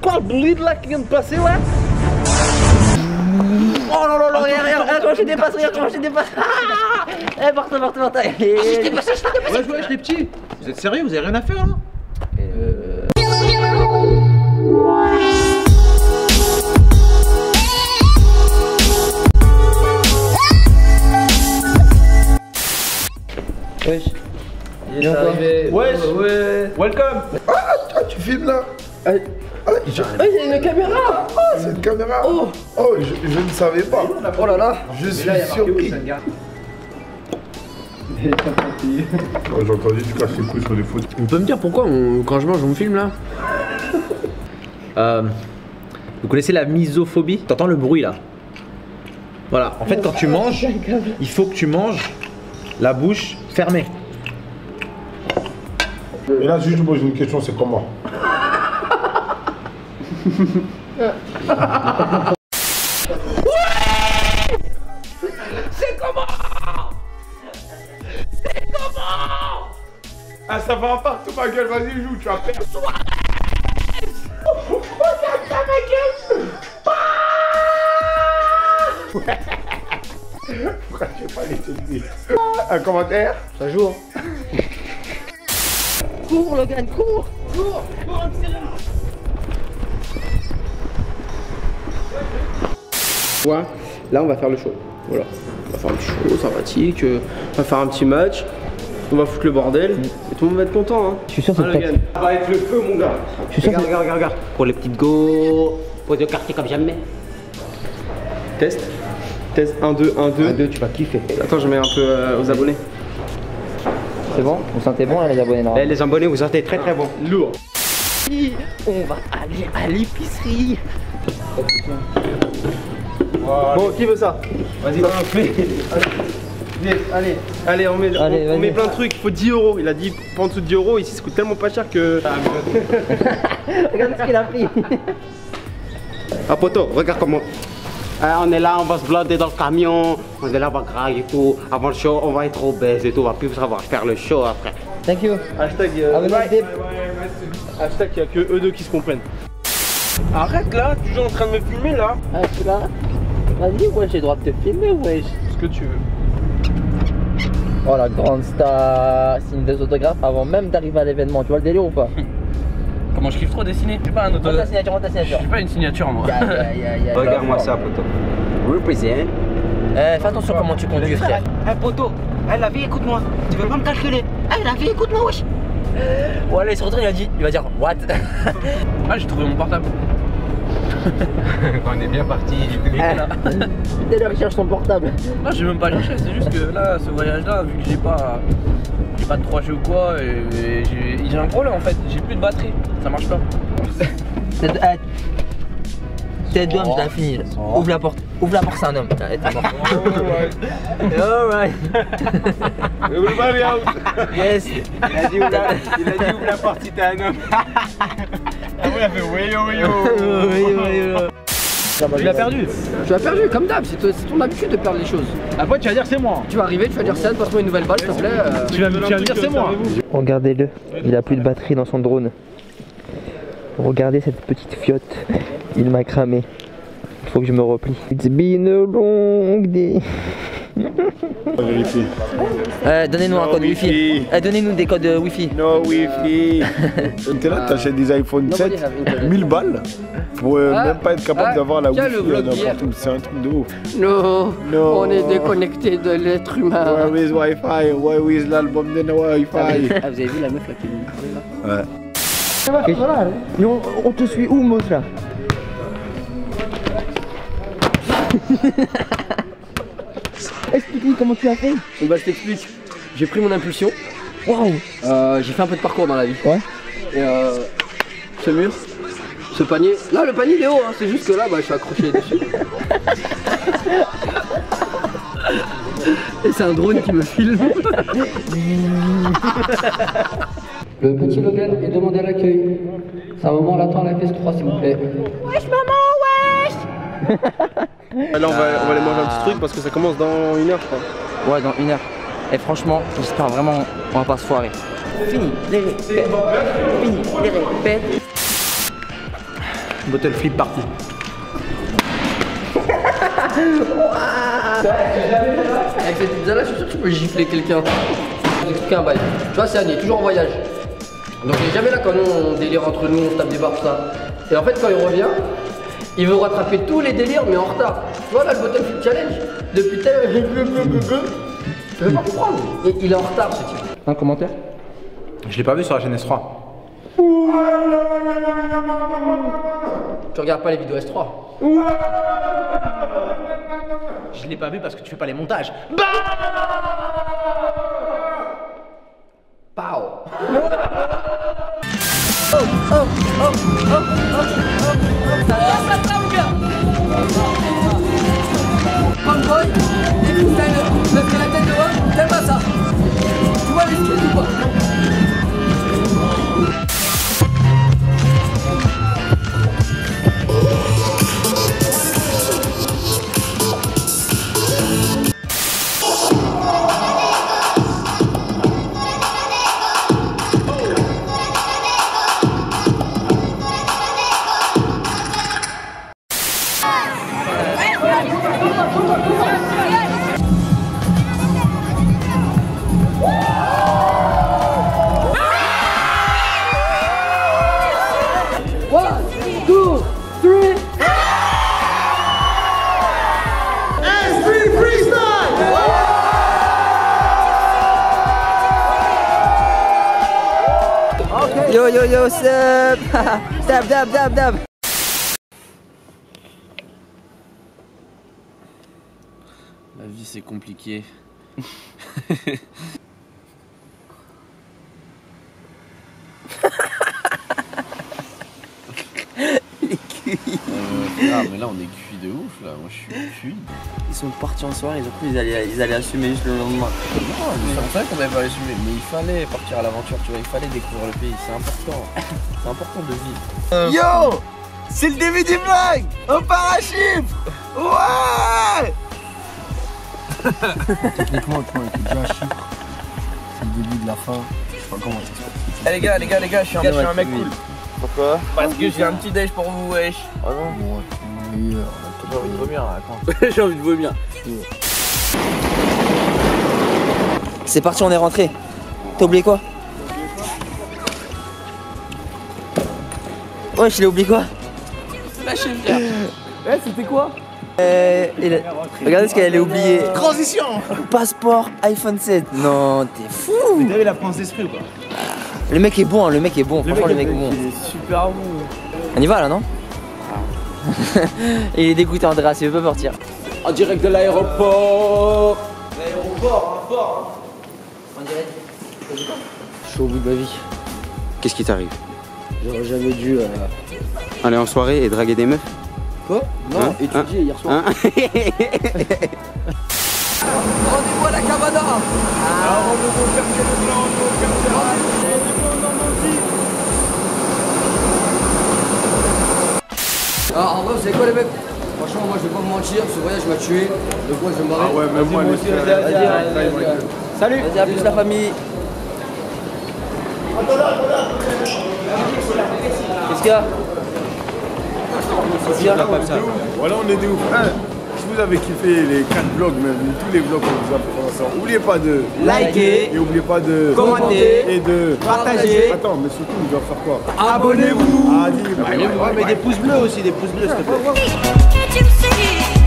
C'est quoi le bleed là qui vient de passer là Oh non non non, regarde, regarde, regarde comment je dépasse, regarde comment je dépasse. Ah Eh, partout, partout, partout Je dépasse, je dépasse Wesh, wesh, les petits. Vous êtes sérieux Vous avez rien à faire là Wesh. Il est arrivé. Wesh. Ouais. Welcome. Ah, tu filmes là Ah, je- Ah, il y a une caméra. ah, c'est une caméra Oh, je, je ne savais pas. Oh là là. Je suis surpris. Oh, J'ai entendu tu casses les couilles sur les foot. On peut me dire pourquoi on- quand je mange on me filme là Euh, Vous connaissez la misophobie? T'entends le bruit là Voilà, en fait quand tu manges, il faut que tu manges la bouche fermée. Et là, juste, je pose une question, c'est comment? Ah, ça va partout, ma gueule, vas-y, joue, tu vas perdre. Pourquoi tu veux pas les dire Un commentaire Ça joue Cours Logan, cours Là on va faire le show. Voilà. On va faire le show sympathique. euh, On va faire un petit match. On va foutre le bordel. Et tout le monde va être content. Hein. Je suis sûr que c'est Ça va être le feu mon gars. Je suis sûr Regarde, regarde, regarde, regarde. Pour les petites go, pour de quartier comme jamais. Test. Test 1, 2, 1, 2. deux, tu vas kiffer. Attends, je mets un peu euh, aux abonnés. C'est bon? Vous sentez bon là les abonnés Eh, normalement les abonnés, vous sentez très très bon. Lourd. On va aller à l'épicerie Bon, qui veut ça Vas-y, on fait. Viens, allez, allez, on met, on- Allez, on, met plein de trucs, il faut 10 euros. Il a dit pas en dessous de 10 euros, ici ça coûte tellement pas cher que. Regarde ce qu'il a pris Ah poto, regarde comment. Ah, on est là, on va se blader dans le camion, on est là, on va grailler et tout. Avant le show, on va être obèse et tout, on va plus savoir faire le show après. Thank you Hashtag. euh, Have a nice day. hashtag, il y a que eux deux qui se comprennent. Arrête là, toujours en train de me filmer là. Ah, je suis là Vas-y, ouais, j'ai le droit de te filmer, wesh Ce que tu veux. Oh la grande star Signe des autographes avant même d'arriver à l'événement, tu vois le délire ou pas? Comment je kiffe trop dessiner? Je suis pas un auto. Montre ta signature, Je signature suis pas une signature moi. Regarde-moi ça, poto. Represent. Eh, fais attention comment tu conduis, frère Eh, poto, eh, la vie, écoute-moi. Tu veux pas me calculer Eh, la vie, écoute-moi, wesh. Voilà, il se retourne, il va dire, il va dire What? Ah j'ai trouvé mon portable. on est bien parti. Dès là, il cherche son portable. Non j'ai même pas cherché, c'est juste que là ce voyage là vu que j'ai pas j'ai pas de 3G ou quoi et, et j'ai un problème en fait, j'ai plus de batterie, ça marche pas. T'es eh, deux hommes, j'ai fini. Ouvre la porte, ouvre la porte, c'est un homme. Ah, t'es mort. Alright. Everybody out Yes. Il a dit ouvre la, il a dit ouvre la porte, t'es un homme. Oui, oui, oui. Tu l'as perdu Tu as perdu, comme d'hab, c'est ton, c'est ton habitude de perdre les choses. Après tu vas dire c'est moi. Tu vas arriver, tu vas dire Sad, passe-moi une nouvelle balle, s'il te plaît. euh. Tu vas, tu vas me dire c'est moi. Regardez-le, il a plus de batterie dans son drone. Regardez cette petite fiotte, il m'a cramé. Il faut que je me replie. It's been a long day. Euh, donnez-nous un code wifi. wifi. Euh, donnez-nous des codes euh, wifi. No wifi. T'es là, t'achètes des iPhone 7, Nobody have internet. 1000 balles, pour euh, Ah, même pas être capable ah, d'avoir la wifi où. C'est un truc de ouf. Non, No. on est déconnecté de l'être humain. Where is Wi-Fi? Where is l'album de Wi-Fi? Ah, vous avez vu la meuf là qui nous parlait là Ouais. Mais on, on te suit où, Mos là Explique-nous comment tu as fait. Donc bah je t'explique. J'ai pris mon impulsion. Waouh Euh, j'ai fait un peu de parcours dans la vie. Ouais. Et euh, ce mur, ce panier. Là le panier il est haut, hein. c'est juste que là bah, je suis accroché dessus. Et c'est un drone qui me filme. Le petit Logan est demandé à l'accueil. C'est un moment, on l'attend à la pièce 3 s'il vous plaît. Wesh maman, Là on va, on va aller manger un petit truc parce que ça commence dans une heure je crois. Ouais, dans une heure. Et franchement, j'espère vraiment on va pas se foirer. Fini les répètes. Fini les répètes. Bottle flip party. Avec cette pizza là, je suis sûr que tu peux gifler quelqu'un. Je vais expliquer un bail. Tu vois, c'est Annie, toujours en voyage. Donc il est jamais là quand nous on délire entre nous, on se tape des barres, tout ça. Et en fait, quand il revient, il veut rattraper tous les délires, mais en retard. Tu vois là, le bottle flip challenge, depuis tel. Je veux pas comprendre. Il, il est en retard ce type. Un commentaire Je l'ai pas vu sur la chaîne S3. Tu regardes pas les vidéos S3 Je l'ai pas vu parce que tu fais pas les montages. Pow Yo yo yo, sup Dab dab dab dab La vie c'est compliqué. ah mais là on est cuit de ouf là, moi je suis cuit. Ils sont partis en soirée, ils ont cru qu'ils allaient, ils allaient assumer juste le lendemain. Non, mais c'est vrai qu'on avait pas assumé, mais il fallait partir à l'aventure, tu vois, il fallait découvrir le pays, c'est important. C'est important de vivre. Yo C'est le début du vlog On part à Chypre Ouais Techniquement, tu vois, on était déjà à Chypre. C'est le début de la fin. Je sais pas comment t'expliquer. Eh les gars, les gars, les gars, je suis un, je suis un mec cool. Pourquoi Parce que j'ai un petit déj pour vous, wesh. Bon, ouais, euh, J'ai envie de vomir, attends. J'ai envie de vomir. C'est parti, on est rentré. T'as oublié quoi Ouais, je l'ai oublié quoi Lâchez bien. Eh, c'était quoi Euh, il a- Regardez ce qu'elle a oublié. Transition Passeport iPhone 7. Non, t'es fou. Vous avez la France d'esprit ou pas Le mec est bon, hein, le mec est bon. Franchement, le mec est bon. Il est super bon. On y va là, non Il est dégoûté, Andreas, il veut pas partir. En direct de l'aéroport. Je suis au bout de ma vie. Qu'est-ce qui t'arrive? J'aurais jamais dû. euh, Aller en soirée et draguer des meufs? Quoi? Non, Hein? étudier hier soir. Franchement, moi je vais pas vous mentir, ce voyage m'a tué. Donc moi je vais me barrer. Ah ouais, même moi, Vas-y, vas-y, vas-y. Salut Vas-y, à plus la famille. Qu'est-ce qu'il y a? Qu'est-ce qu'il y a? Voilà, on est des ouf. Hein, si vous avez kiffé les 4 vlogs, même tous les vlogs qu'on vous a fait ensemble, n'oubliez pas de Liker. et n'oubliez pas de Commenter. et de Partager. Attends, mais surtout, on doit faire quoi? Abonnez-vous Ah, dis, Ouais, mais des pouces bleus aussi, des pouces bleus s'il te plaît. Can't you see?